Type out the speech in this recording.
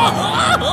oh, oh, oh.